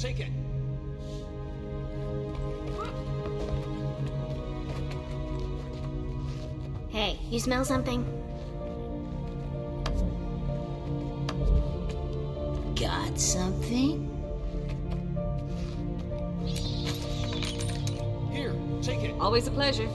take it. Hey, you smell something? Got something? Here, take it. Always a pleasure.